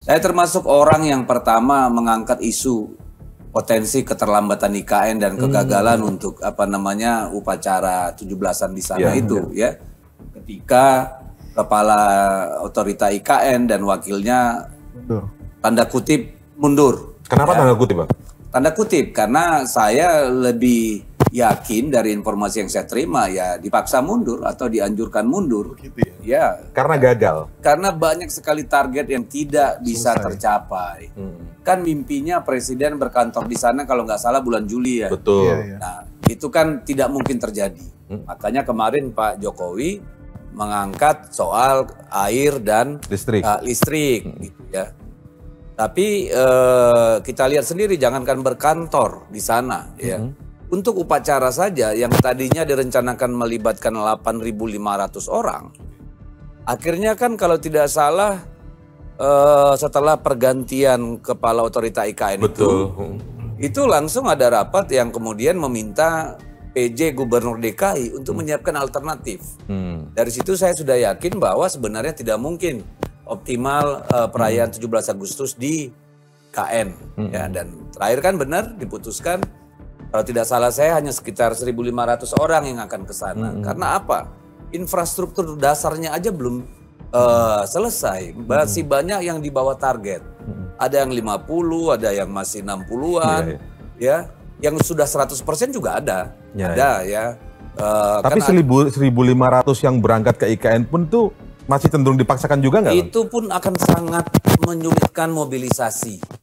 Saya termasuk orang yang pertama mengangkat isu potensi keterlambatan IKN dan kegagalan hmm. untuk apa namanya upacara 17-an di sana ya, itu ya. ya. Ketika kepala otorita IKN dan wakilnya mundur. tanda kutip mundur. Kenapa ya. tanda kutip, Pak? Tanda kutip karena saya lebih yakin dari informasi yang saya terima ya dipaksa mundur atau dianjurkan mundur. Gitu ya. ya. Karena gagal. Karena banyak sekali target yang tidak bisa Selesai. tercapai. Hmm. Kan mimpinya presiden berkantor di sana kalau nggak salah bulan Juli ya. Betul. Ya, ya. Nah itu kan tidak mungkin terjadi. Hmm. Makanya kemarin Pak Jokowi mengangkat soal air dan listrik, uh, listrik hmm. gitu ya. Tapi uh, kita lihat sendiri jangankan berkantor di sana ya. hmm. ya untuk upacara saja yang tadinya direncanakan melibatkan 8.500 orang, akhirnya kan kalau tidak salah uh, setelah pergantian kepala otorita IKN Betul. itu, itu langsung ada rapat yang kemudian meminta PJ Gubernur DKI untuk hmm. menyiapkan alternatif. Hmm. Dari situ saya sudah yakin bahwa sebenarnya tidak mungkin optimal uh, perayaan hmm. 17 Agustus di KN hmm. ya dan terakhir kan benar diputuskan kalau tidak salah saya hanya sekitar 1.500 orang yang akan ke sana. Hmm. Karena apa? Infrastruktur dasarnya aja belum uh, selesai. Masih hmm. banyak yang di bawah target. Hmm. Ada yang 50, ada yang masih 60-an. Ya, ya. ya. Yang sudah 100% juga ada. Ya, ada ya. ya. Uh, Tapi kan 1.500 yang berangkat ke IKN pun tuh masih cenderung dipaksakan juga nggak? Itu pun akan sangat menyulitkan mobilisasi.